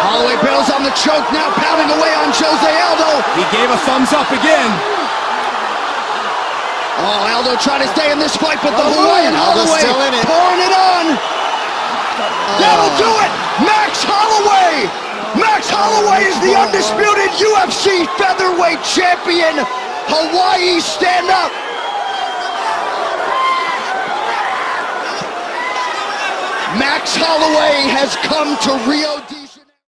Holloway bails on the choke, now pounding away on Jose Aldo. He gave a thumbs up again. Oh, Aldo trying to stay in this fight, but the Oh, Hawaiian Aldo's Holloway still in it. pouring it on. That'll do it! Max Holloway! Max Holloway is the undisputed UFC featherweight champion. Hawaii, stand up! Max Holloway has come to Rio de